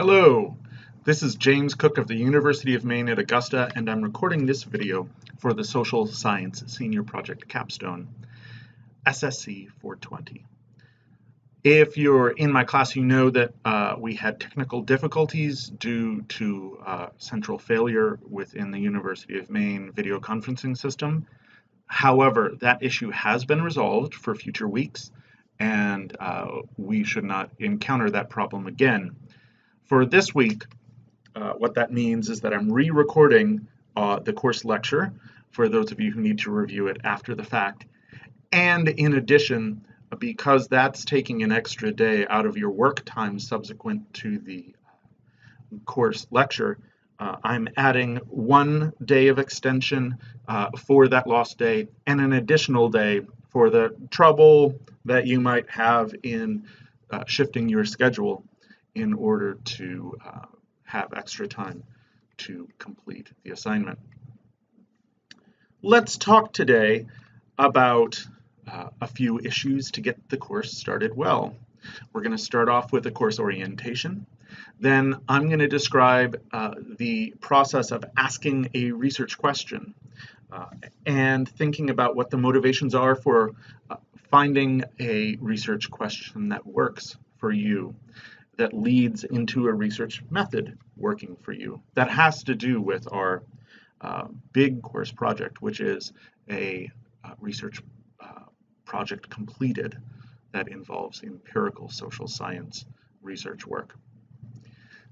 Hello, this is James Cook of the University of Maine at Augusta and I'm recording this video for the Social Science Senior Project Capstone, SSC 420. If you're in my class, you know that uh, we had technical difficulties due to uh, central failure within the University of Maine video conferencing system. However, that issue has been resolved for future weeks and uh, we should not encounter that problem again. For this week, uh, what that means is that I'm re-recording uh, the course lecture for those of you who need to review it after the fact. And in addition, because that's taking an extra day out of your work time subsequent to the course lecture, uh, I'm adding one day of extension uh, for that lost day and an additional day for the trouble that you might have in uh, shifting your schedule in order to uh, have extra time to complete the assignment. Let's talk today about uh, a few issues to get the course started well. We're going to start off with a course orientation. Then I'm going to describe uh, the process of asking a research question uh, and thinking about what the motivations are for uh, finding a research question that works for you that leads into a research method working for you. That has to do with our uh, big course project, which is a uh, research uh, project completed that involves empirical social science research work.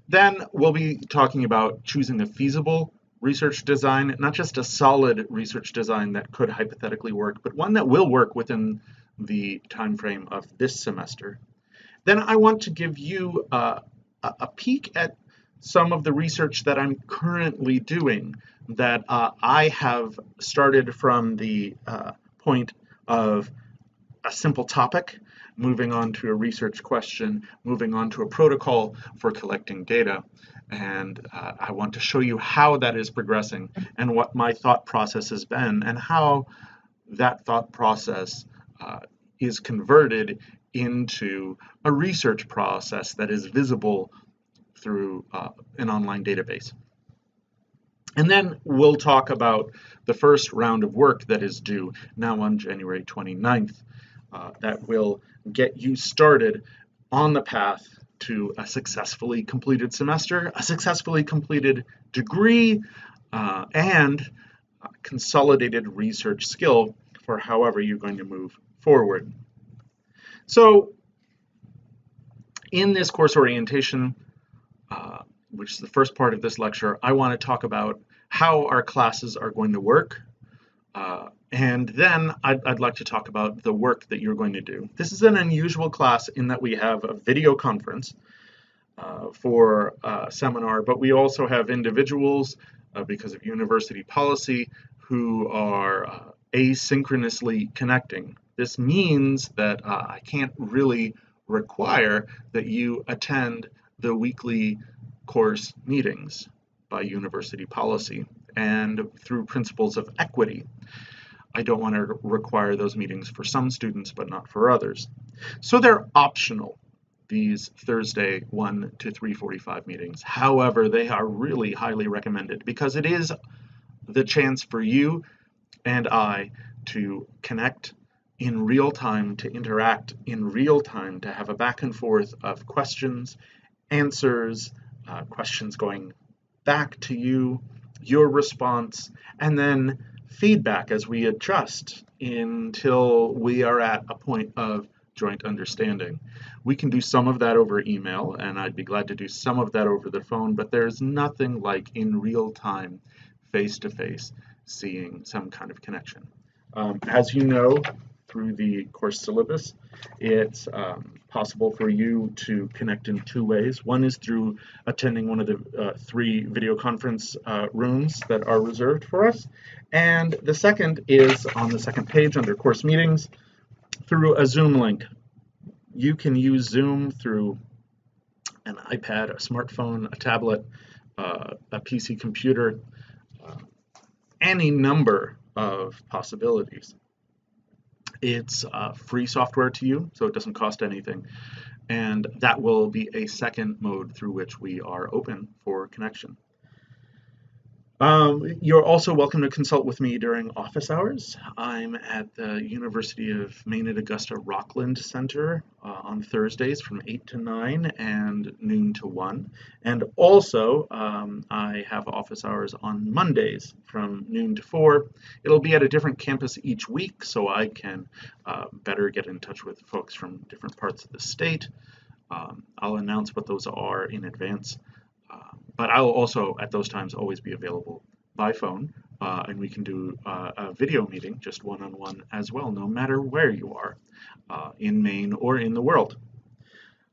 Then we'll be talking about choosing a feasible research design, not just a solid research design that could hypothetically work, but one that will work within the time frame of this semester. Then I want to give you uh, a peek at some of the research that I'm currently doing that uh, I have started from the uh, point of a simple topic, moving on to a research question, moving on to a protocol for collecting data. And uh, I want to show you how that is progressing and what my thought process has been and how that thought process uh, is converted into a research process that is visible through uh, an online database. And then we'll talk about the first round of work that is due now on January 29th uh, that will get you started on the path to a successfully completed semester, a successfully completed degree, uh, and consolidated research skill for however you're going to move forward. So in this course orientation, uh, which is the first part of this lecture, I want to talk about how our classes are going to work. Uh, and then I'd, I'd, like to talk about the work that you're going to do. This is an unusual class in that we have a video conference uh, for a seminar, but we also have individuals uh, because of university policy who are uh, asynchronously connecting this means that uh, I can't really require that you attend the weekly course meetings by university policy and through principles of equity. I don't want to require those meetings for some students, but not for others. So they're optional, these Thursday 1 to 345 meetings. However, they are really highly recommended because it is the chance for you and I to connect in real time, to interact in real time, to have a back and forth of questions, answers, uh, questions going back to you, your response, and then feedback as we adjust until we are at a point of joint understanding. We can do some of that over email, and I'd be glad to do some of that over the phone, but there's nothing like in real time, face to face, seeing some kind of connection. Um, as you know, through the course syllabus. It's um, possible for you to connect in two ways. One is through attending one of the uh, three video conference uh, rooms that are reserved for us. And the second is on the second page under course meetings through a Zoom link. You can use Zoom through an iPad, a smartphone, a tablet, uh, a PC computer, uh, any number of possibilities. It's uh, free software to you, so it doesn't cost anything. and that will be a second mode through which we are open for connection. Um, you're also welcome to consult with me during office hours. I'm at the University of Maine at Augusta Rockland Center uh, on Thursdays from 8 to 9 and noon to 1. And also, um, I have office hours on Mondays from noon to 4. It'll be at a different campus each week, so I can uh, better get in touch with folks from different parts of the state. Um, I'll announce what those are in advance. But I'll also, at those times, always be available by phone, uh, and we can do uh, a video meeting, just one-on-one -on -one as well, no matter where you are, uh, in Maine or in the world.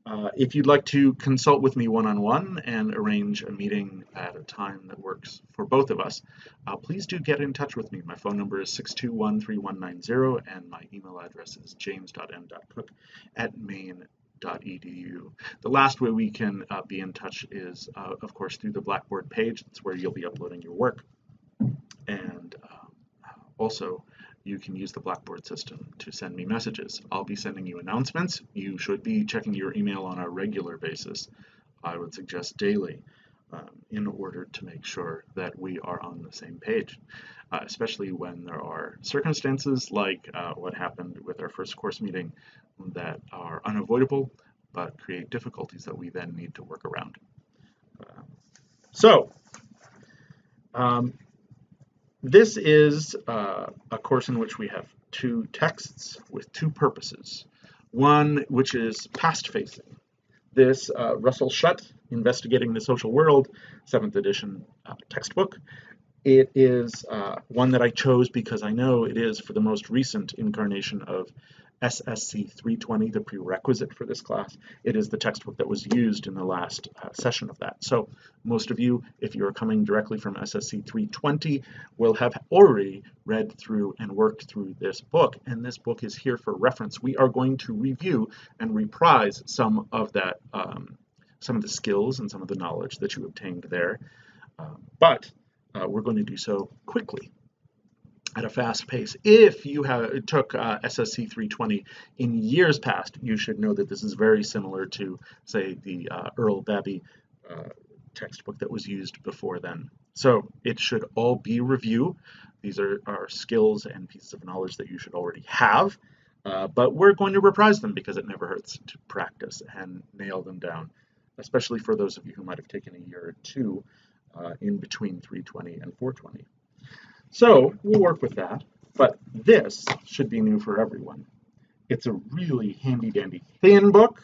Uh, if you'd like to consult with me one-on-one -on -one and arrange a meeting at a time that works for both of us, uh, please do get in touch with me. My phone number is 621-3190 and my email address is james.m.cook at maine edu. The last way we can uh, be in touch is, uh, of course, through the Blackboard page. That's where you'll be uploading your work. And uh, also, you can use the Blackboard system to send me messages. I'll be sending you announcements. You should be checking your email on a regular basis. I would suggest daily. Um, in order to make sure that we are on the same page, uh, especially when there are circumstances like uh, what happened with our first course meeting that are unavoidable but create difficulties that we then need to work around. Uh, so, um, this is uh, a course in which we have two texts with two purposes. One which is past-facing. This uh, Russell Schutt, Investigating the Social World, 7th edition uh, textbook. It is uh, one that I chose because I know it is for the most recent incarnation of SSC 320, the prerequisite for this class. It is the textbook that was used in the last uh, session of that. So most of you, if you're coming directly from SSC 320, will have already read through and worked through this book, and this book is here for reference. We are going to review and reprise some of that, um, some of the skills and some of the knowledge that you obtained there, um, but uh, we're going to do so quickly at a fast pace. If you have, took uh, SSC 320 in years past, you should know that this is very similar to, say, the uh, Earl Babbie uh, textbook that was used before then. So it should all be review. These are, are skills and pieces of knowledge that you should already have, uh, but we're going to reprise them because it never hurts to practice and nail them down, especially for those of you who might have taken a year or two uh, in between 320 and 420. So we'll work with that, but this should be new for everyone. It's a really handy dandy thin book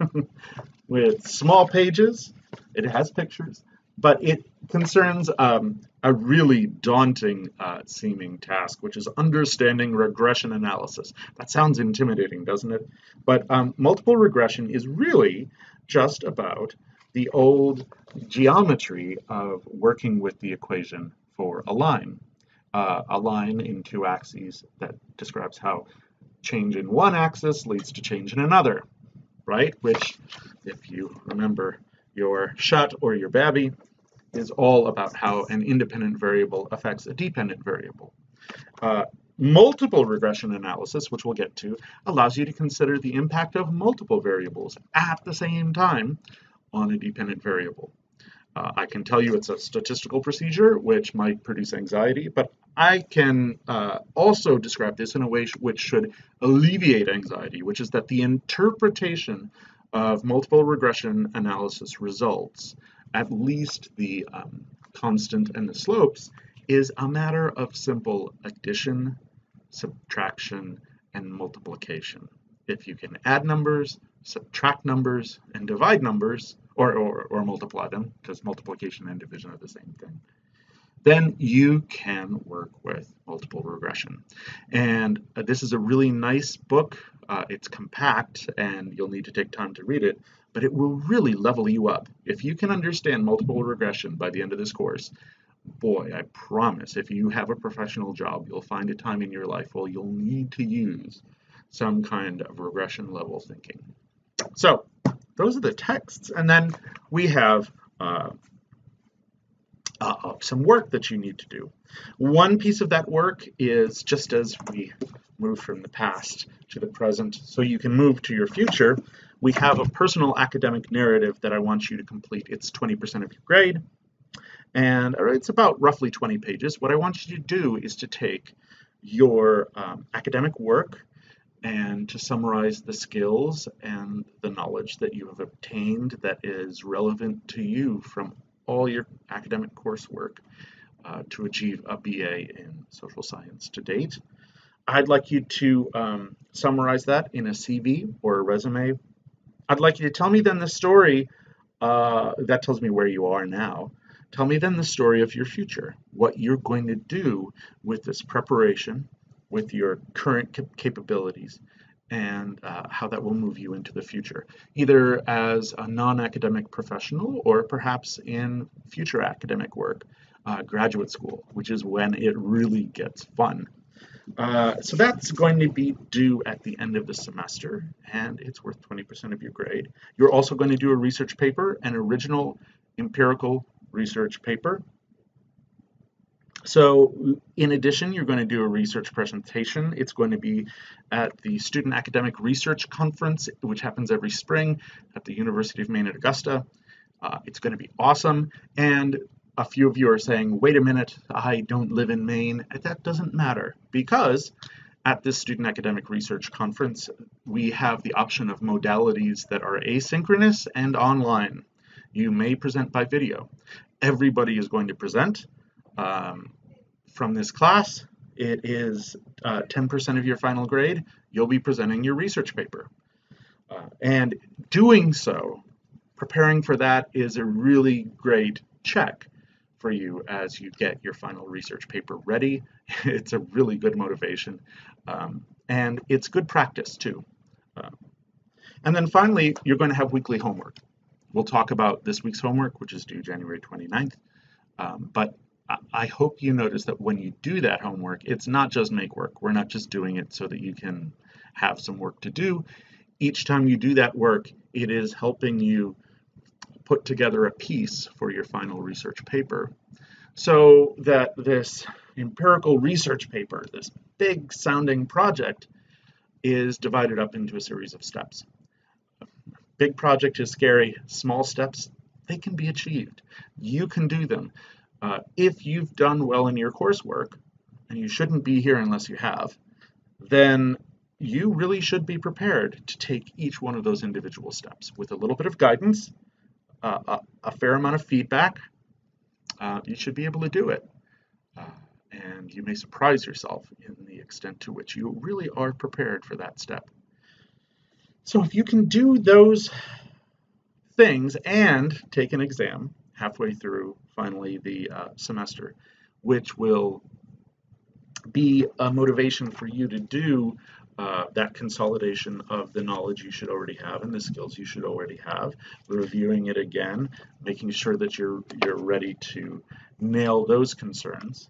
with small pages. It has pictures, but it concerns um, a really daunting uh, seeming task, which is understanding regression analysis. That sounds intimidating, doesn't it? But um, multiple regression is really just about the old geometry of working with the equation for a line uh, a line in two axes that describes how change in one axis leads to change in another, right? Which, if you remember your Schutt or your Babbie, is all about how an independent variable affects a dependent variable. Uh, multiple regression analysis, which we'll get to, allows you to consider the impact of multiple variables at the same time on a dependent variable. Uh, I can tell you it's a statistical procedure which might produce anxiety, but I can uh, also describe this in a way which should alleviate anxiety, which is that the interpretation of multiple regression analysis results, at least the um, constant and the slopes, is a matter of simple addition, subtraction, and multiplication. If you can add numbers, subtract numbers, and divide numbers, or, or, or multiply them, because multiplication and division are the same thing, then you can work with multiple regression. And uh, this is a really nice book. Uh, it's compact and you'll need to take time to read it, but it will really level you up. If you can understand multiple regression by the end of this course, boy, I promise, if you have a professional job, you'll find a time in your life where you'll need to use some kind of regression level thinking. So those are the texts. And then we have uh, uh, some work that you need to do. One piece of that work is just as we move from the past to the present, so you can move to your future, we have a personal academic narrative that I want you to complete. It's 20% of your grade, and it's about roughly 20 pages. What I want you to do is to take your um, academic work and to summarize the skills and the knowledge that you have obtained that is relevant to you from all your academic coursework uh, to achieve a BA in social science to date. I'd like you to um, summarize that in a CV or a resume. I'd like you to tell me then the story uh, that tells me where you are now. Tell me then the story of your future, what you're going to do with this preparation, with your current cap capabilities, and uh, how that will move you into the future, either as a non-academic professional or perhaps in future academic work, uh, graduate school, which is when it really gets fun. Uh, so that's going to be due at the end of the semester, and it's worth 20% of your grade. You're also going to do a research paper, an original empirical research paper. So in addition, you're going to do a research presentation. It's going to be at the Student Academic Research Conference, which happens every spring at the University of Maine at Augusta. Uh, it's going to be awesome. And a few of you are saying, wait a minute, I don't live in Maine. That doesn't matter because at this Student Academic Research Conference, we have the option of modalities that are asynchronous and online. You may present by video. Everybody is going to present. Um, from this class, it is 10% uh, of your final grade. You'll be presenting your research paper. Uh, and doing so, preparing for that is a really great check for you as you get your final research paper ready. it's a really good motivation. Um, and it's good practice too. Uh, and then finally, you're going to have weekly homework. We'll talk about this week's homework, which is due January 29th. Um, but I hope you notice that when you do that homework, it's not just make work. We're not just doing it so that you can have some work to do. Each time you do that work, it is helping you put together a piece for your final research paper so that this empirical research paper, this big sounding project, is divided up into a series of steps. Big project is scary, small steps, they can be achieved. You can do them. Uh, if you've done well in your coursework, and you shouldn't be here unless you have, then you really should be prepared to take each one of those individual steps with a little bit of guidance, uh, a, a, fair amount of feedback. Uh, you should be able to do it. Uh, and you may surprise yourself in the extent to which you really are prepared for that step. So if you can do those things and take an exam halfway through finally the uh, semester, which will be a motivation for you to do uh, that consolidation of the knowledge you should already have and the skills you should already have, reviewing it again, making sure that you're you're ready to nail those concerns,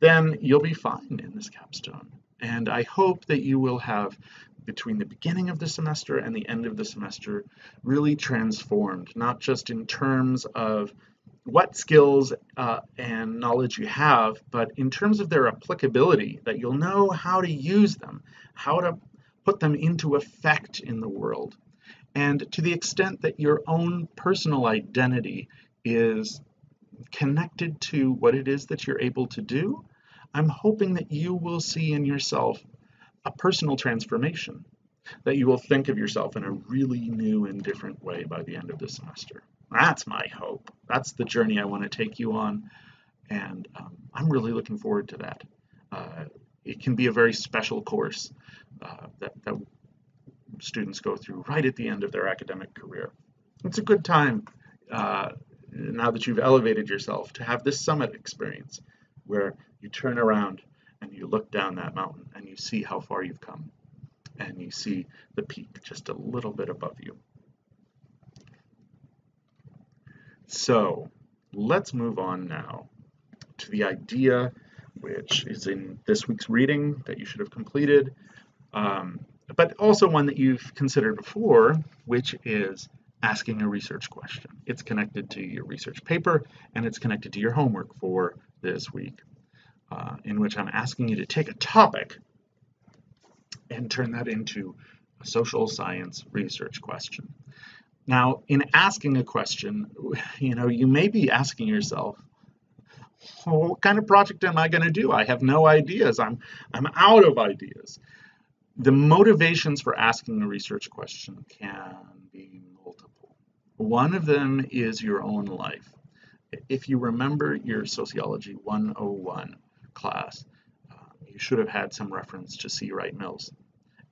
then you'll be fine in this capstone. And I hope that you will have between the beginning of the semester and the end of the semester really transformed, not just in terms of what skills uh, and knowledge you have, but in terms of their applicability, that you'll know how to use them, how to put them into effect in the world. And to the extent that your own personal identity is connected to what it is that you're able to do, I'm hoping that you will see in yourself a personal transformation, that you will think of yourself in a really new and different way by the end of the semester. That's my hope. That's the journey I want to take you on, and um, I'm really looking forward to that. Uh, it can be a very special course uh, that, that students go through right at the end of their academic career. It's a good time uh, now that you've elevated yourself to have this summit experience where you turn around and you look down that mountain and you see how far you've come and you see the peak just a little bit above you. So let's move on now to the idea which is in this week's reading that you should have completed, um, but also one that you've considered before, which is asking a research question. It's connected to your research paper and it's connected to your homework for this week uh, in which I'm asking you to take a topic and turn that into a social science research question. Now, in asking a question, you know, you may be asking yourself, well, what kind of project am I going to do? I have no ideas. I'm, I'm out of ideas. The motivations for asking a research question can be multiple. One of them is your own life. If you remember your Sociology 101 class, uh, you should have had some reference to C. Wright Mills,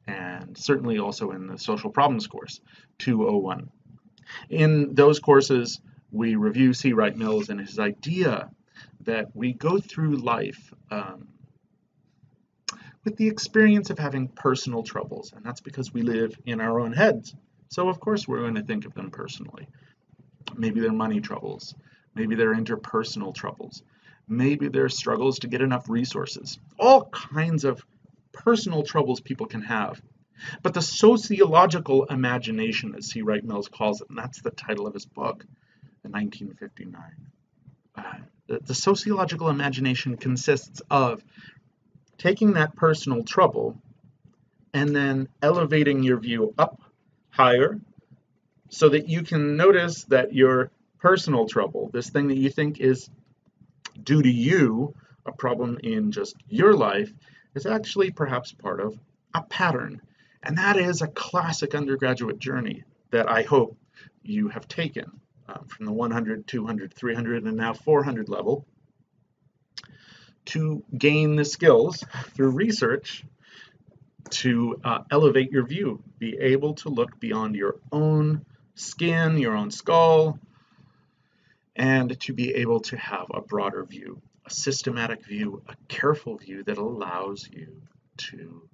and certainly also in the Social Problems course 201. In those courses, we review C. Wright Mills and his idea that we go through life um, with the experience of having personal troubles, and that's because we live in our own heads. So, of course, we're going to think of them personally. Maybe they're money troubles, maybe they're interpersonal troubles, maybe they're struggles to get enough resources, all kinds of personal troubles people can have. But the sociological imagination, as C. Wright Mills calls it, and that's the title of his book in 1959. Uh, the, the sociological imagination consists of taking that personal trouble and then elevating your view up higher so that you can notice that your personal trouble, this thing that you think is due to you, a problem in just your life, is actually perhaps part of a pattern. And that is a classic undergraduate journey that I hope you have taken uh, from the 100, 200, 300, and now 400 level to gain the skills through research to uh, elevate your view, be able to look beyond your own skin, your own skull, and to be able to have a broader view, a systematic view, a careful view that allows you to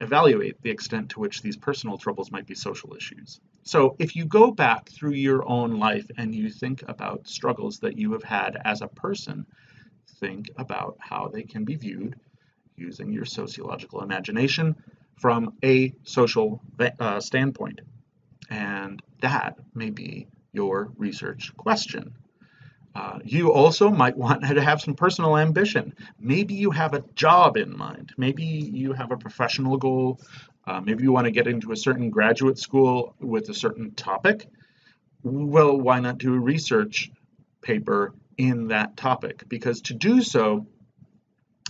evaluate the extent to which these personal troubles might be social issues. So if you go back through your own life and you think about struggles that you have had as a person, think about how they can be viewed using your sociological imagination from a social uh, standpoint. And that may be your research question. Uh, you also might want to have some personal ambition. Maybe you have a job in mind. Maybe you have a professional goal. Uh, maybe you want to get into a certain graduate school with a certain topic. Well, why not do a research paper in that topic? Because to do so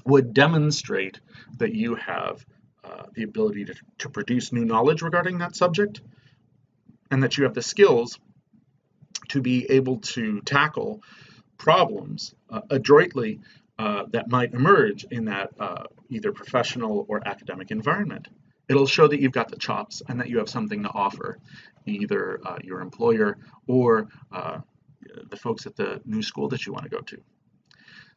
would demonstrate that you have uh, the ability to, to produce new knowledge regarding that subject and that you have the skills to be able to tackle problems uh, adroitly uh, that might emerge in that uh, either professional or academic environment. It'll show that you've got the chops and that you have something to offer, either uh, your employer or uh, the folks at the new school that you want to go to.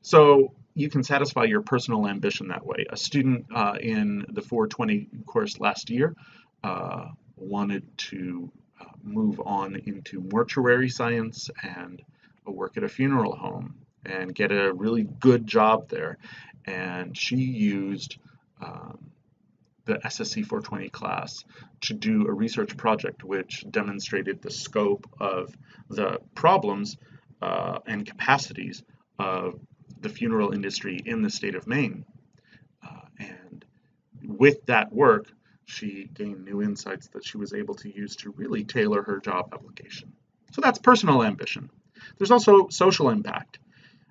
So you can satisfy your personal ambition that way. A student uh, in the 420 course last year wanted to move on into mortuary science and work at a funeral home and get a really good job there. And she used um, the SSC 420 class to do a research project which demonstrated the scope of the problems uh, and capacities of the funeral industry in the state of Maine. Uh, and with that work, she gained new insights that she was able to use to really tailor her job application. So that's personal ambition. There's also social impact.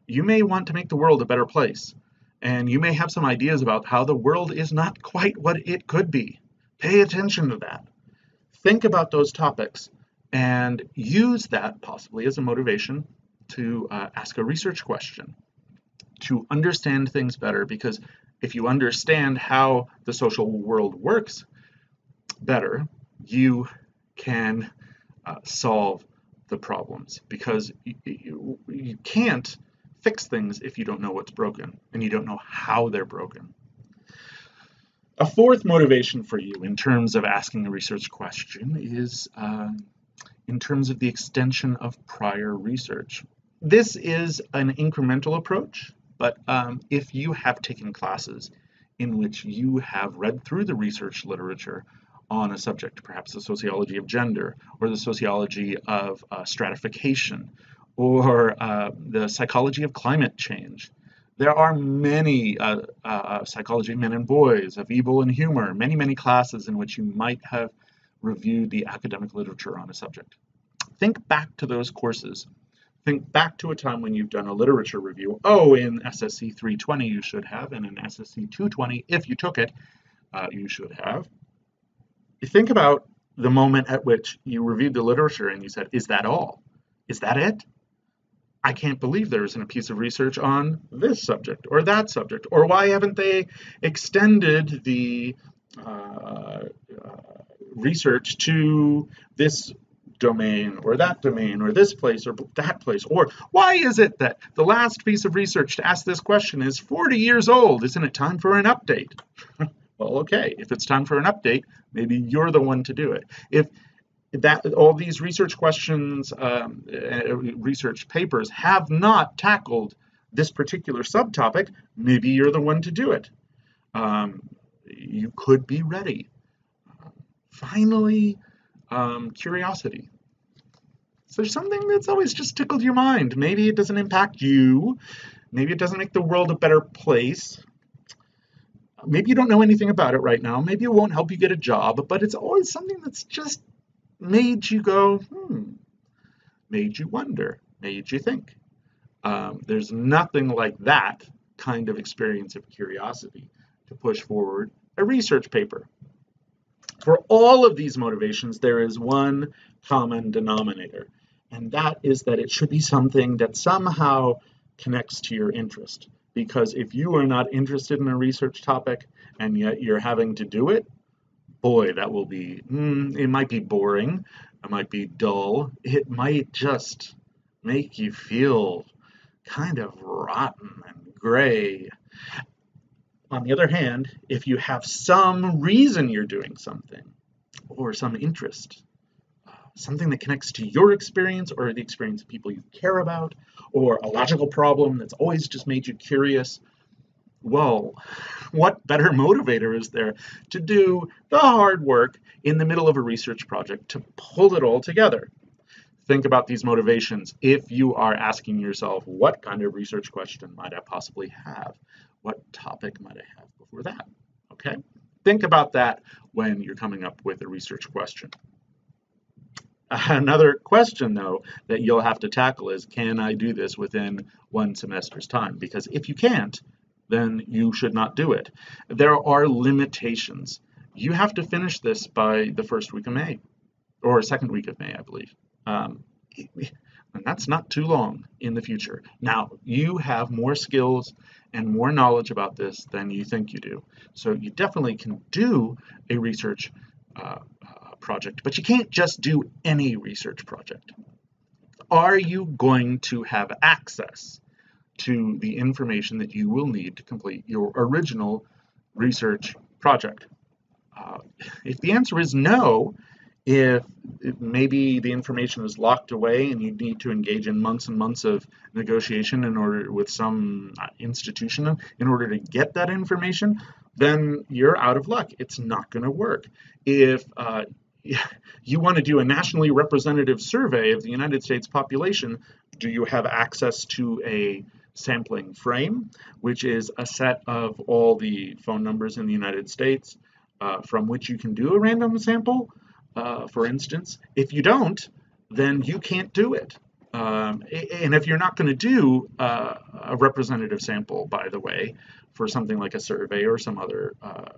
You may want to make the world a better place, and you may have some ideas about how the world is not quite what it could be. Pay attention to that. Think about those topics and use that possibly as a motivation to uh, ask a research question, to understand things better, because if you understand how the social world works better, you can uh, solve the problems because you, you, you can't fix things if you don't know what's broken and you don't know how they're broken. A fourth motivation for you in terms of asking a research question is uh, in terms of the extension of prior research. This is an incremental approach but um, if you have taken classes in which you have read through the research literature on a subject, perhaps the sociology of gender or the sociology of uh, stratification or uh, the psychology of climate change, there are many uh, uh psychology of men and boys, of evil and humor, many, many classes in which you might have reviewed the academic literature on a subject. Think back to those courses. Think back to a time when you've done a literature review. Oh, in SSC 320 you should have, and in SSC 220, if you took it, uh, you should have. You think about the moment at which you reviewed the literature and you said, is that all? Is that it? I can't believe there isn't a piece of research on this subject or that subject, or why haven't they extended the uh, uh, research to this domain or that domain or this place or that place? Or why is it that the last piece of research to ask this question is 40 years old? Isn't it time for an update? well, okay, if it's time for an update, maybe you're the one to do it. If that all these research questions, um, uh, research papers have not tackled this particular subtopic, maybe you're the one to do it. Um, you could be ready. finally, um, curiosity. So there's something that's always just tickled your mind. Maybe it doesn't impact you. Maybe it doesn't make the world a better place. Maybe you don't know anything about it right now. Maybe it won't help you get a job, but it's always something that's just made you go, hmm, made you wonder, made you think. Um, there's nothing like that kind of experience of curiosity to push forward a research paper. For all of these motivations, there is one common denominator, and that is that it should be something that somehow connects to your interest. Because if you are not interested in a research topic and yet you're having to do it, boy, that will be, mm, it might be boring, it might be dull, it might just make you feel kind of rotten and gray. On the other hand, if you have some reason you're doing something, or some interest, uh, something that connects to your experience or the experience of people you care about, or a logical problem that's always just made you curious, well, what better motivator is there to do the hard work in the middle of a research project to pull it all together? Think about these motivations if you are asking yourself, what kind of research question might I possibly have? What topic might I have before that? Okay, think about that when you're coming up with a research question. Another question, though, that you'll have to tackle is, can I do this within one semester's time? Because if you can't, then you should not do it. There are limitations. You have to finish this by the first week of May, or second week of May, I believe. Um, and that's not too long in the future. Now, you have more skills and more knowledge about this than you think you do. So you definitely can do a research uh, uh, project, but you can't just do any research project. Are you going to have access to the information that you will need to complete your original research project? Uh, if the answer is no, if, maybe the information is locked away and you need to engage in months and months of negotiation in order with some uh, institution in order to get that information, then you're out of luck. It's not going to work. If uh, you want to do a nationally representative survey of the United States population, do you have access to a sampling frame, which is a set of all the phone numbers in the United States uh, from which you can do a random sample, uh, for instance. If you don't, then you can't do it. Um, and if you're not going to do uh, a representative sample, by the way, for something like a survey or some other uh,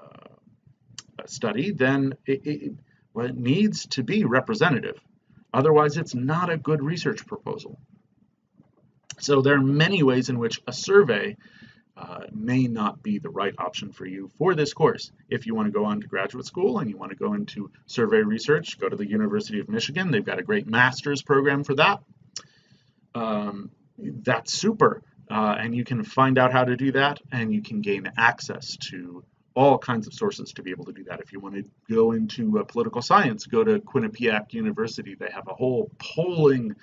study, then it, it, well, it needs to be representative. Otherwise, it's not a good research proposal. So there are many ways in which a survey uh, may not be the right option for you for this course. If you want to go on to graduate school and you want to go into survey research, go to the University of Michigan. They've got a great master's program for that. Um, that's super. Uh, and you can find out how to do that and you can gain access to all kinds of sources to be able to do that. If you want to go into uh, political science, go to Quinnipiac University. They have a whole polling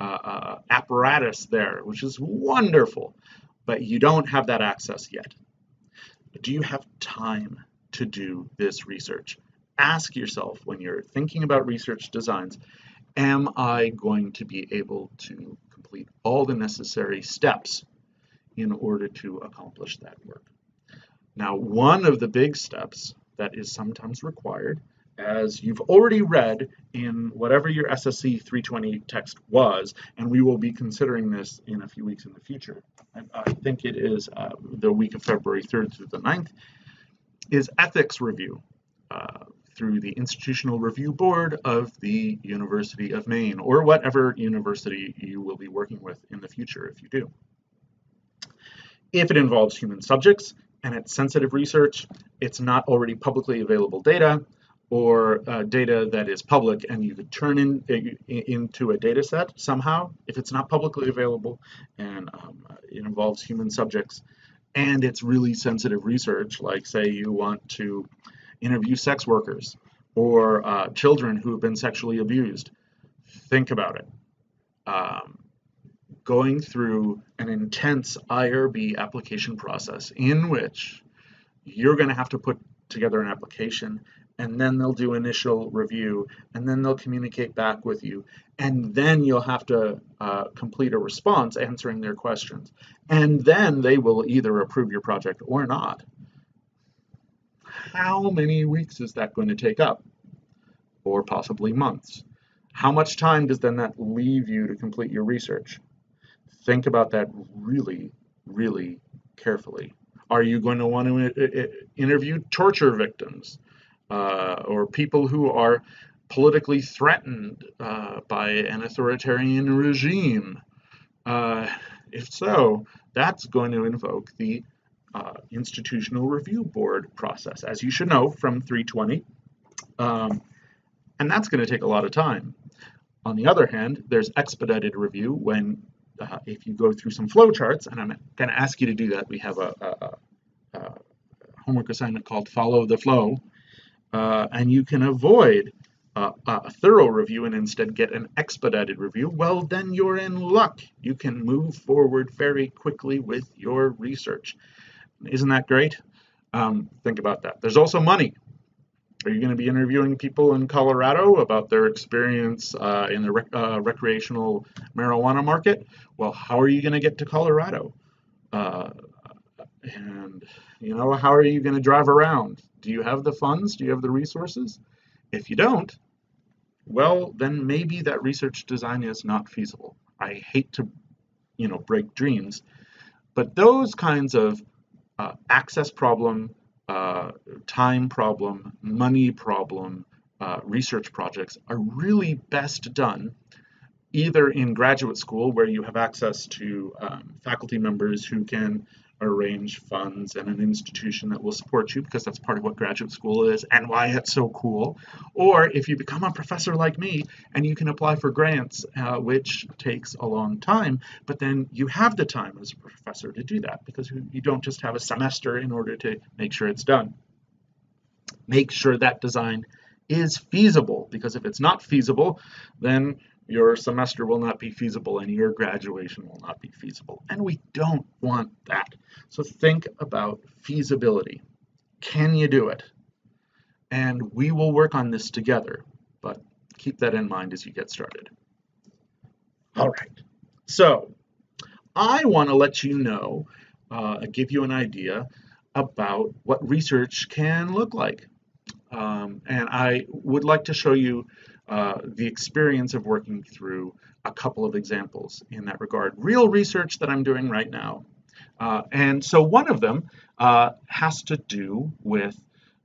uh, uh, apparatus there, which is wonderful, but you don't have that access yet. Do you have time to do this research? Ask yourself when you're thinking about research designs, am I going to be able to complete all the necessary steps in order to accomplish that work? Now, one of the big steps that is sometimes required as you've already read in whatever your SSC 320 text was, and we will be considering this in a few weeks in the future. And I think it is uh, the week of February 3rd through the 9th, is ethics review uh, through the Institutional Review Board of the University of Maine, or whatever university you will be working with in the future if you do. If it involves human subjects and it's sensitive research, it's not already publicly available data, or uh, data that is public and you could turn in, in, into a data set somehow if it's not publicly available and um, it involves human subjects and it's really sensitive research like say you want to interview sex workers or uh, children who have been sexually abused think about it. Um, going through an intense IRB application process in which you're going to have to put together an application and then they'll do initial review and then they'll communicate back with you. And then you'll have to uh, complete a response answering their questions. And then they will either approve your project or not. How many weeks is that going to take up? Or possibly months. How much time does then that leave you to complete your research? Think about that really really carefully. Are you going to want to uh, uh, interview torture victims uh, or people who are politically threatened uh, by an authoritarian regime. Uh, if so, that's going to invoke the uh, institutional review board process, as you should know from 320. Um, and that's going to take a lot of time. On the other hand, there's expedited review when uh, if you go through some flowcharts, and I'm going to ask you to do that. We have a, a, a homework assignment called Follow the Flow, uh, and you can avoid uh, a thorough review and instead get an expedited review, well, then you're in luck. You can move forward very quickly with your research. Isn't that great? Um, think about that. There's also money. Are you going to be interviewing people in Colorado about their experience uh, in the rec uh, recreational marijuana market? Well, how are you going to get to Colorado? And, you know, how are you going to drive around? Do you have the funds? Do you have the resources? If you don't, well, then maybe that research design is not feasible. I hate to, you know, break dreams, but those kinds of uh, access problem, uh, time problem, money problem, uh, research projects are really best done either in graduate school where you have access to um, faculty members who can arrange funds and an institution that will support you because that's part of what graduate school is and why it's so cool. Or if you become a professor like me and you can apply for grants, uh, which takes a long time, but then you have the time as a professor to do that because you don't just have a semester in order to make sure it's done. Make sure that design is feasible because if it's not feasible, then your semester will not be feasible and your graduation will not be feasible. And we don't want that. So think about feasibility. Can you do it? And we will work on this together, but keep that in mind as you get started. All right, so I want to let you know, uh, give you an idea about what research can look like. Um, and I would like to show you uh, the experience of working through a couple of examples in that regard. Real research that I'm doing right now. Uh, and so one of them uh, has to do with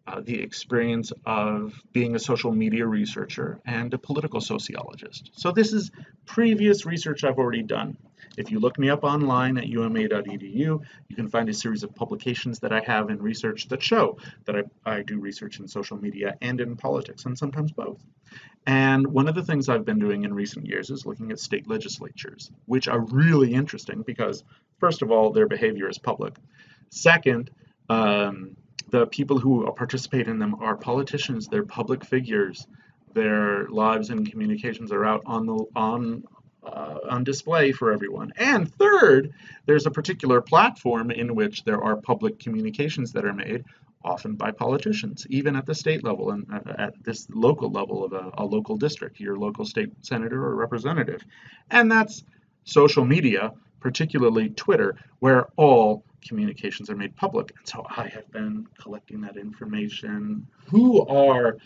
uh, the experience of being a social media researcher and a political sociologist. So this is previous research I've already done. If you look me up online at uma.edu, you can find a series of publications that I have in research that show that I, I do research in social media and in politics, and sometimes both. And one of the things I've been doing in recent years is looking at state legislatures, which are really interesting because, first of all, their behavior is public. Second, um, the people who participate in them are politicians, they're public figures. Their lives and communications are out on the on uh, on display for everyone. And third, there's a particular platform in which there are public communications that are made often by politicians, even at the state level and uh, at this local level of a, a, local district, your local state senator or representative. And that's social media, particularly Twitter, where all communications are made public. And so I have been collecting that information. Who are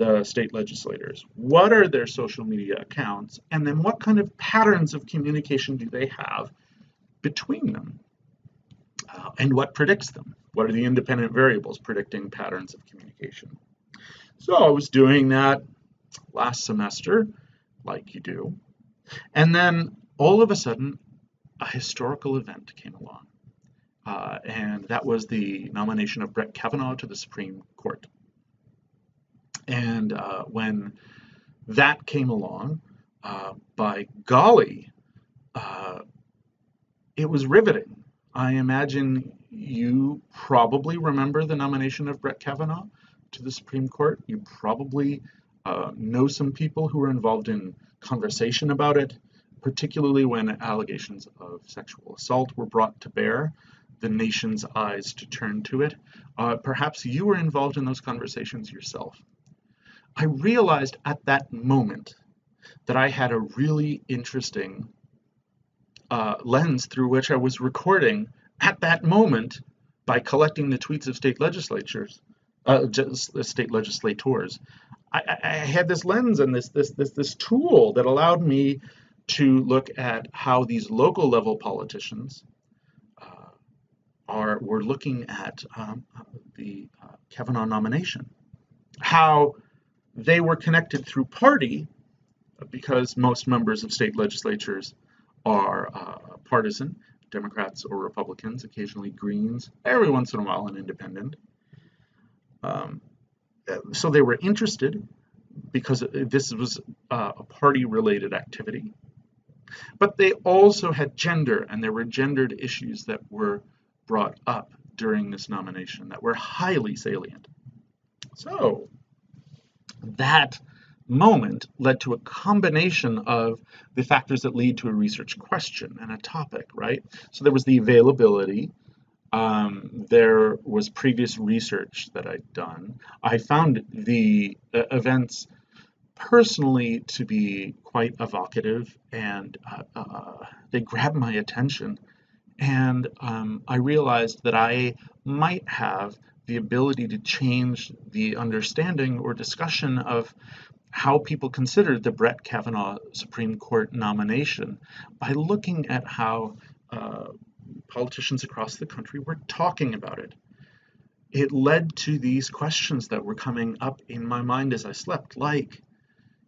the state legislators? What are their social media accounts? And then what kind of patterns of communication do they have between them? Uh, and what predicts them? What are the independent variables predicting patterns of communication? So I was doing that last semester, like you do. And then all of a sudden, a historical event came along. Uh, and that was the nomination of Brett Kavanaugh to the Supreme Court. And uh, when that came along, uh, by golly, uh, it was riveting. I imagine you probably remember the nomination of Brett Kavanaugh to the Supreme Court. You probably uh, know some people who were involved in conversation about it, particularly when allegations of sexual assault were brought to bear, the nation's eyes to turn to it. Uh, perhaps you were involved in those conversations yourself. I realized at that moment that I had a really interesting uh, lens through which I was recording at that moment by collecting the tweets of state legislatures, uh, state legislators. I, I, had this lens and this this this this tool that allowed me to look at how these local level politicians uh, are were looking at um, the uh, Kavanaugh nomination, how they were connected through party because most members of state legislatures are uh, partisan, Democrats or Republicans, occasionally Greens, every once in a while an independent. Um, so they were interested because this was uh, a party related activity. But they also had gender, and there were gendered issues that were brought up during this nomination that were highly salient. So that moment led to a combination of the factors that lead to a research question and a topic, right? So there was the availability. Um, there was previous research that I'd done. I found the uh, events personally to be quite evocative and uh, uh, they grabbed my attention. And um, I realized that I might have the ability to change the understanding or discussion of how people considered the Brett Kavanaugh Supreme Court nomination by looking at how uh, politicians across the country were talking about it. It led to these questions that were coming up in my mind as I slept, like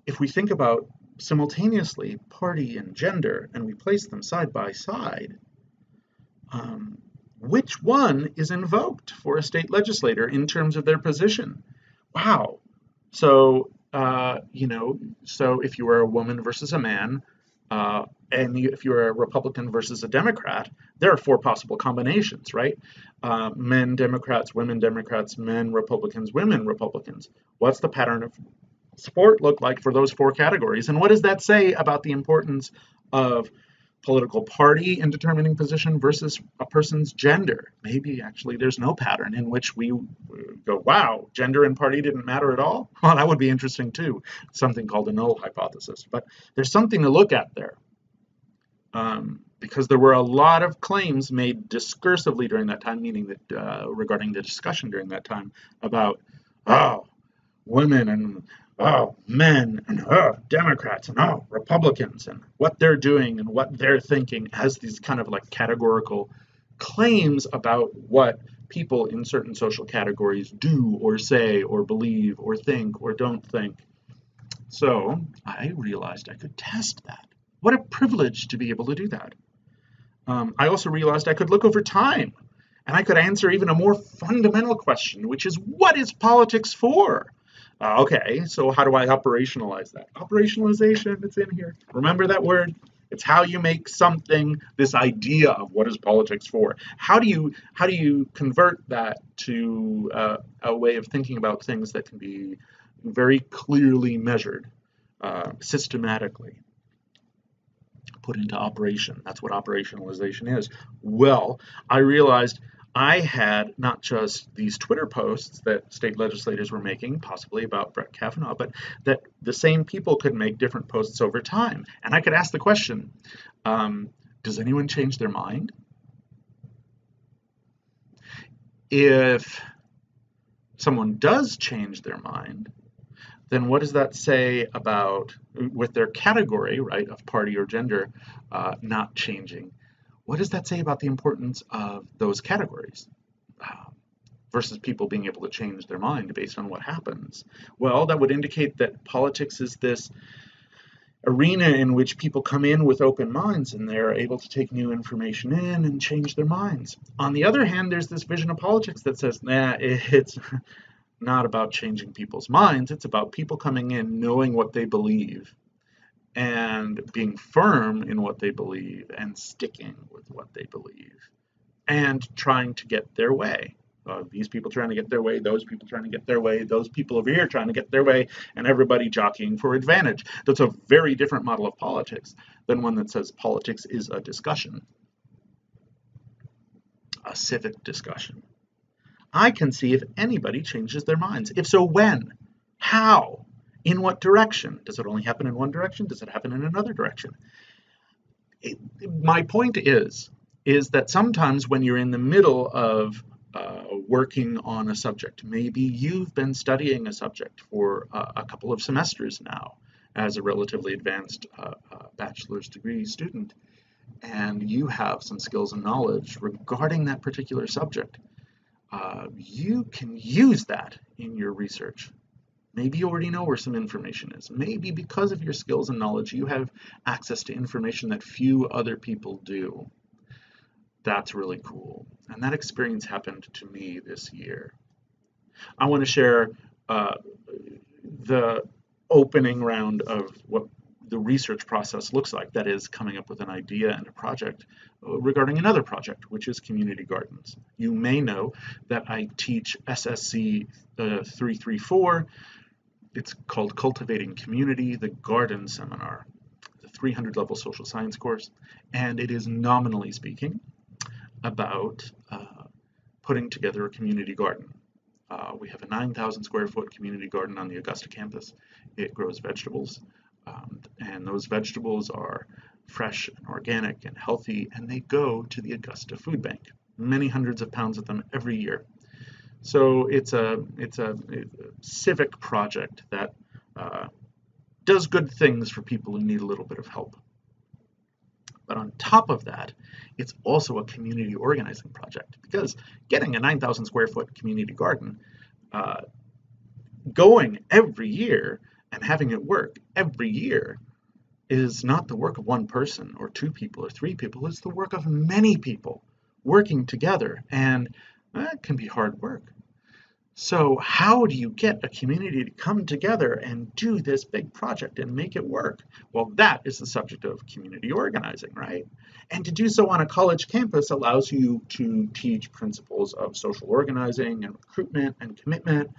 if we think about simultaneously party and gender and we place them side by side, um, which one is invoked for a state legislator in terms of their position? Wow. So uh, you know, so if you were a woman versus a man, uh, and you, if you're a Republican versus a Democrat, there are four possible combinations, right? Uh, men Democrats, women Democrats, men Republicans, women Republicans. What's the pattern of support look like for those four categories? And what does that say about the importance of political party in determining position versus a person's gender. Maybe actually there's no pattern in which we go, wow, gender and party didn't matter at all. Well, that would be interesting too. Something called a null hypothesis. But there's something to look at there. Um, because there were a lot of claims made discursively during that time, meaning that uh, regarding the discussion during that time about, oh, women and oh, men and oh, Democrats and oh, Republicans and what they're doing and what they're thinking as these kind of like categorical claims about what people in certain social categories do or say or believe or think or don't think. So I realized I could test that. What a privilege to be able to do that. Um, I also realized I could look over time and I could answer even a more fundamental question, which is what is politics for? Uh, okay, so how do I operationalize that? Operationalization, it's in here. Remember that word? It's how you make something this idea of what is politics for. How do you how do you convert that to uh, a way of thinking about things that can be very clearly measured, uh, systematically put into operation? That's what operationalization is. Well, I realized I had not just these Twitter posts that state legislators were making, possibly about Brett Kavanaugh, but that the same people could make different posts over time. And I could ask the question um, Does anyone change their mind? If someone does change their mind, then what does that say about, with their category, right, of party or gender uh, not changing? What does that say about the importance of those categories? Uh, versus people being able to change their mind based on what happens. Well, that would indicate that politics is this arena in which people come in with open minds and they're able to take new information in and change their minds. On the other hand, there's this vision of politics that says, nah, it's not about changing people's minds, it's about people coming in knowing what they believe and being firm in what they believe and sticking with what they believe and trying to get their way. Uh, these people trying to get their way, those people trying to get their way, those people over here trying to get their way, and everybody jockeying for advantage. That's a very different model of politics than one that says politics is a discussion, a civic discussion. I can see if anybody changes their minds. If so, when? How? In what direction? Does it only happen in one direction? Does it happen in another direction? It, my point is, is that sometimes when you're in the middle of uh, working on a subject. Maybe you've been studying a subject for uh, a couple of semesters now as a relatively advanced uh, uh, bachelor's degree student, and you have some skills and knowledge regarding that particular subject. Uh, you can use that in your research. Maybe you already know where some information is. Maybe because of your skills and knowledge, you have access to information that few other people do that's really cool. And that experience happened to me this year. I want to share uh, the opening round of what the research process looks like. That is, coming up with an idea and a project uh, regarding another project, which is community gardens. You may know that I teach SSC uh, 334. It's called Cultivating Community, the Garden Seminar, the 300 level social science course. And it is nominally speaking about uh, putting together a community garden. Uh, we have a 9,000 square foot community garden on the Augusta campus. It grows vegetables, um, and those vegetables are fresh and organic and healthy, and they go to the Augusta Food Bank. Many hundreds of pounds of them every year. So it's a it's a, a civic project that uh, does good things for people who need a little bit of help. But on top of that, it's also a community organizing project because getting a 9,000 square foot community garden uh, going every year and having it work every year is not the work of one person or two people or three people. It's the work of many people working together, and that can be hard work. So, how do you get a community to come together and do this big project and make it work? Well, that is the subject of community organizing, right? And to do so on a college campus allows you to teach principles of social organizing and recruitment and commitment,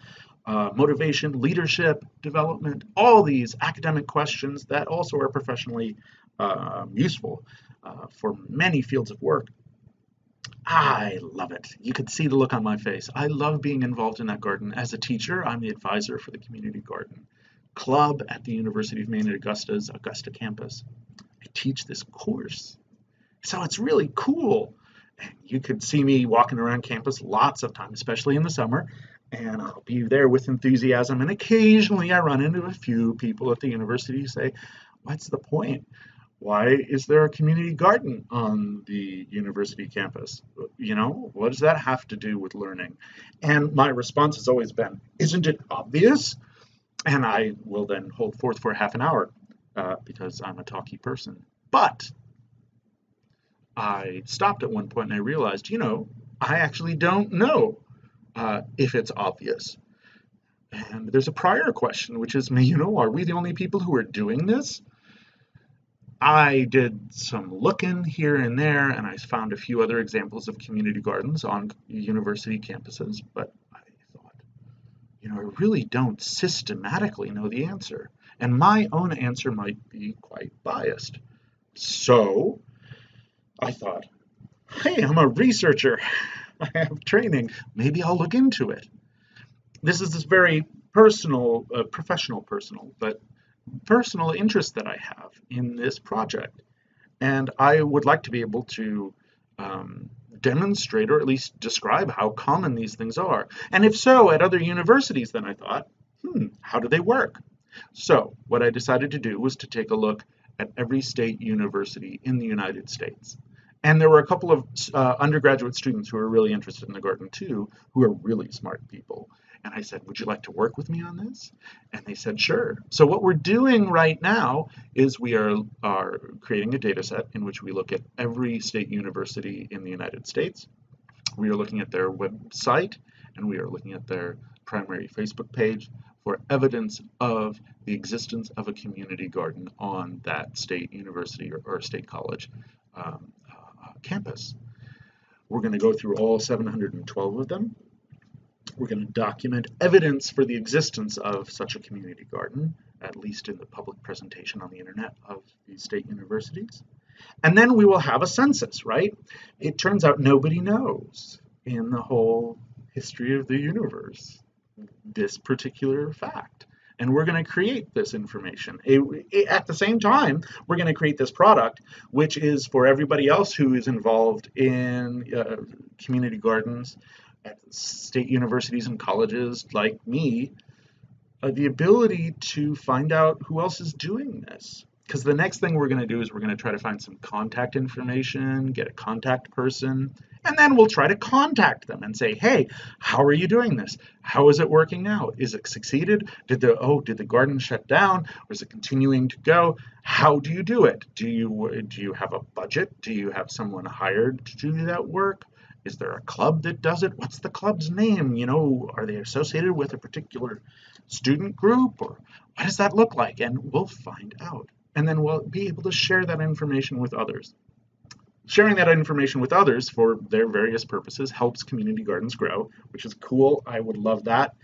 uh, motivation, leadership, development, all these academic questions that also are professionally uh, useful uh, for many fields of work. I love it. You could see the look on my face. I love being involved in that garden. As a teacher, I'm the advisor for the community garden club at the University of Maine at Augusta's Augusta campus. I teach this course. So it's really cool. You could see me walking around campus lots of times, especially in the summer, and I'll be there with enthusiasm. And occasionally I run into a few people at the university who say, What's the point? Why is there a community garden on the university campus? You know, what does that have to do with learning? And my response has always been, isn't it obvious? And I will then hold forth for half an hour uh, because I'm a talky person. But I stopped at one point and I realized, you know, I actually don't know uh, if it's obvious. And there's a prior question, which is, you know, are we the only people who are doing this? I did some looking here and there, and I found a few other examples of community gardens on university campuses, but I thought, you know, I really don't systematically know the answer. And my own answer might be quite biased. So I thought, hey, I'm a researcher. I have training. Maybe I'll look into it. This is this very personal, uh, professional personal, but personal interest that I have in this project. And I would like to be able to um, demonstrate or at least describe how common these things are. And if so, at other universities, then I thought, hmm, how do they work? So what I decided to do was to take a look at every state university in the United States. And there were a couple of uh, undergraduate students who were really interested in the garden too, who are really smart people. And I said, would you like to work with me on this? And they said, sure. So what we're doing right now is we are, are creating a data set in which we look at every state university in the United States. We are looking at their website and we are looking at their primary Facebook page for evidence of the existence of a community garden on that state university or, or state college um, uh, campus. We're going to go through all 712 of them. We're going to document evidence for the existence of such a community garden, at least in the public presentation on the internet of these state universities. And then we will have a census, right? It turns out nobody knows in the whole history of the universe this particular fact. And we're going to create this information. It, it, at the same time, we're going to create this product, which is for everybody else who is involved in uh, community gardens at state universities and colleges like me, uh, the ability to find out who else is doing this because the next thing we're going to do is we're going to try to find some contact information, get a contact person, and then we'll try to contact them and say, hey, how are you doing this? How is it working out? Is it succeeded? Did the oh, did the garden shut down? Or is it continuing to go? How do you do it? Do you do you have a budget? Do you have someone hired to do that work? Is there a club that does it? What's the club's name? You know, are they associated with a particular student group or what does that look like? And we'll find out and then we'll be able to share that information with others. Sharing that information with others for their various purposes helps community gardens grow, which is cool. I would love that.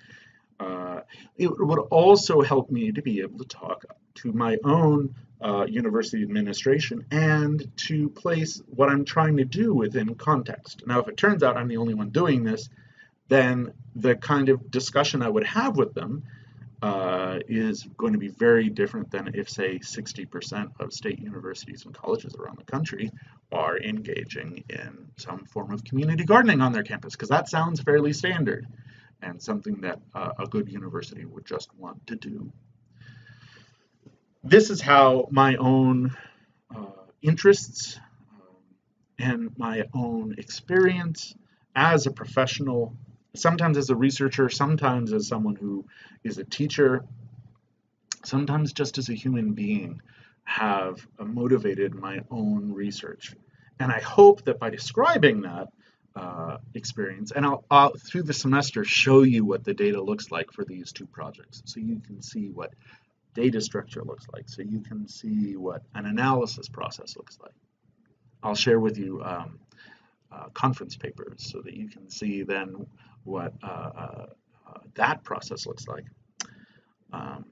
Uh, it would also help me to be able to talk to my own uh, university administration and to place what I'm trying to do within context. Now, if it turns out I'm the only one doing this, then the kind of discussion I would have with them uh, is going to be very different than if, say, 60% of state universities and colleges around the country are engaging in some form of community gardening on their campus, because that sounds fairly standard and something that uh, a good university would just want to do. This is how my own uh, interests um, and my own experience as a professional sometimes as a researcher, sometimes as someone who is a teacher, sometimes just as a human being, have motivated my own research. And I hope that by describing that uh, experience, and I'll, I'll, through the semester show you what the data looks like for these two projects, so you can see what data structure looks like, so you can see what an analysis process looks like. I'll share with you um, uh, conference papers so that you can see then what uh, uh, uh, that process looks like. Um,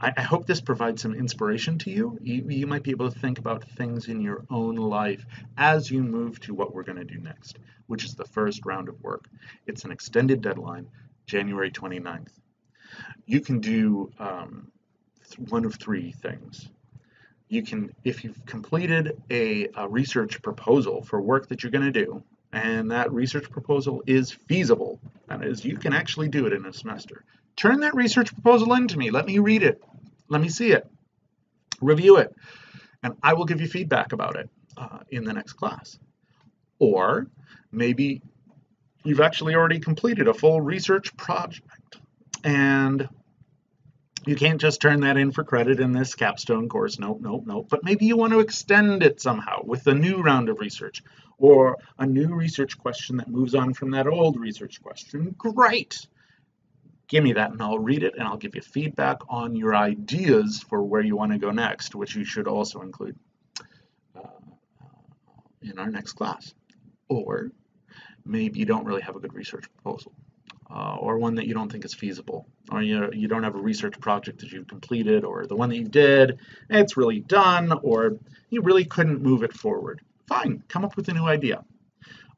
I, I, hope this provides some inspiration to you. you. You might be able to think about things in your own life as you move to what we're going to do next, which is the first round of work. It's an extended deadline, January 29th. You can do um, one of three things. You can, if you've completed a, a research proposal for work that you're going to do, and that research proposal is feasible. That is, you can actually do it in a semester. Turn that research proposal into me. Let me read it. Let me see it. Review it. And I will give you feedback about it uh, in the next class. Or maybe you've actually already completed a full research project and you can't just turn that in for credit in this capstone course. Nope, nope, nope. But maybe you want to extend it somehow with a new round of research or a new research question that moves on from that old research question. Great. Give me that and I'll read it and I'll give you feedback on your ideas for where you want to go next, which you should also include uh, in our next class. Or maybe you don't really have a good research proposal uh, or one that you don't think is feasible, or you, you don't have a research project that you've completed, or the one that you did, it's really done, or you really couldn't move it forward. Fine, come up with a new idea.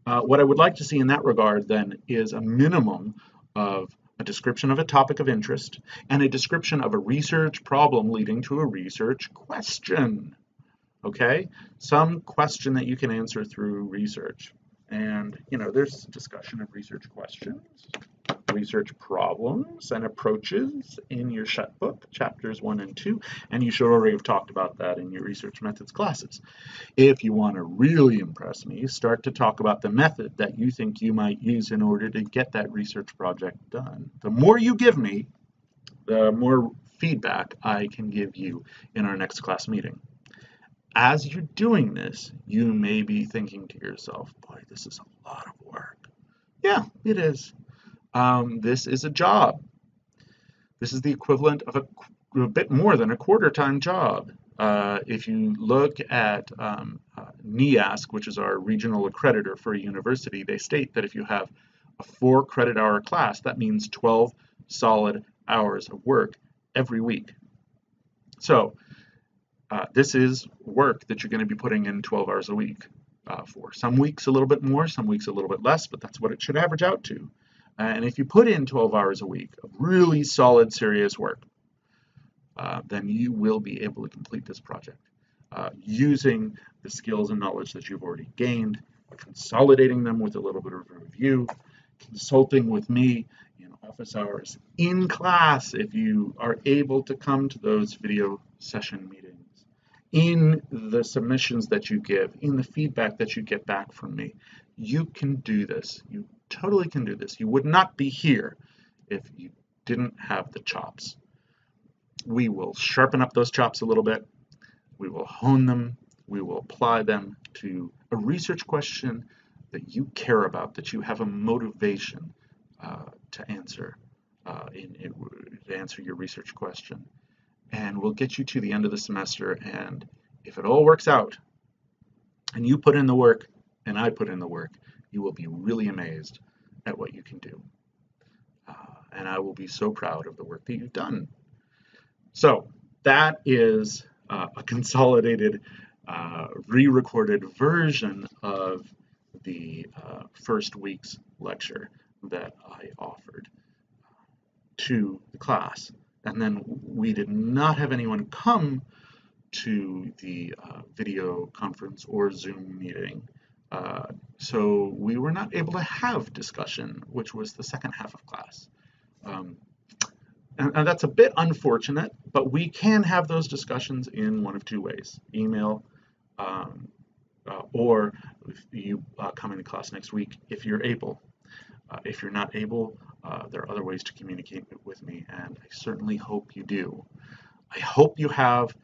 Uh, what I would like to see in that regard then is a minimum of a description of a topic of interest and a description of a research problem leading to a research question. Okay, some question that you can answer through research. And, you know, there's discussion of research questions. Research problems and approaches in your Schutt book, chapters one and two, and you should already have talked about that in your research methods classes. If you want to really impress me, start to talk about the method that you think you might use in order to get that research project done. The more you give me, the more feedback I can give you in our next class meeting. As you're doing this, you may be thinking to yourself, boy, this is a lot of work. Yeah, it is. Um, this is a job. This is the equivalent of a, a bit more than a quarter-time job. Uh, if you look at um, uh, NEASC, which is our regional accreditor for a university, they state that if you have a four credit hour class, that means 12 solid hours of work every week. So uh, this is work that you're going to be putting in 12 hours a week uh, for. Some weeks a little bit more, some weeks a little bit less, but that's what it should average out to. And if you put in 12 hours a week of really solid, serious work, uh, then you will be able to complete this project uh, using the skills and knowledge that you've already gained, consolidating them with a little bit of review, consulting with me in office hours, in class if you are able to come to those video session meetings in the submissions that you give, in the feedback that you get back from me. You can do this. You totally can do this. You would not be here if you didn't have the chops. We will sharpen up those chops a little bit. We will hone them. We will apply them to a research question that you care about, that you have a motivation uh, to answer uh, in, in, to answer your research question and we'll get you to the end of the semester. And if it all works out and you put in the work and I put in the work, you will be really amazed at what you can do. Uh, and I will be so proud of the work that you've done. So that is uh, a consolidated, uh, re-recorded version of the uh, first week's lecture that I offered to the class and then we did not have anyone come to the uh, video conference or Zoom meeting. Uh, so we were not able to have discussion, which was the second half of class. Um, and, and, that's a bit unfortunate, but we can have those discussions in one of two ways, email um, uh, or you uh, come into class next week if you're able. Uh, if you're not able, uh, there are other ways to communicate with me, and I certainly hope you do. I hope you have,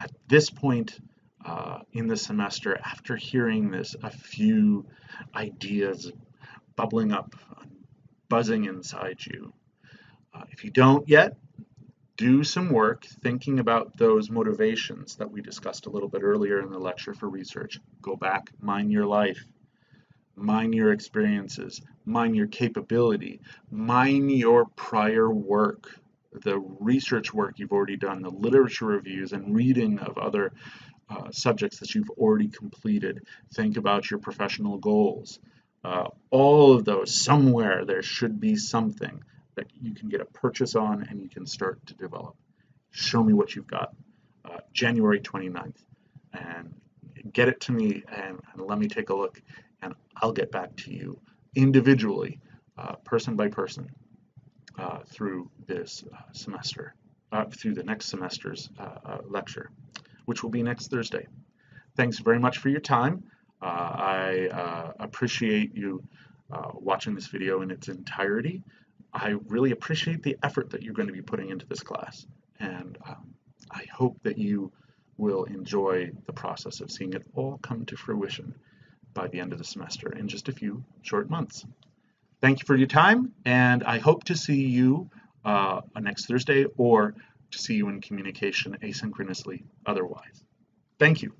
at this point in the semester, after hearing this, a few ideas bubbling up, buzzing inside you. Uh, if you don't yet, do some work thinking about those motivations that we discussed a little bit earlier in the lecture for research. Go back, mine your life mine your experiences, mine your capability, mine your prior work, the research work you've already done, the literature reviews and reading of other uh, subjects that you've already completed. Think about your professional goals. Uh, all of those, somewhere there should be something that you can get a purchase on and you can start to develop. Show me what you've got. Uh, January 29th. And get it to me and, and let me take a look and I'll get back to you individually, uh, person by person, uh, through this semester, through the next semester's lecture, which will be next Thursday. Thanks very much for your time. I appreciate you watching this video in its entirety. I really appreciate the effort that you're going to be putting into this class, and um, I hope that you will enjoy the process of seeing it all come to fruition by the end of the semester in just a few short months. Thank you for your time, and I hope to see you uh, next Thursday or to see you in communication asynchronously otherwise. Thank you.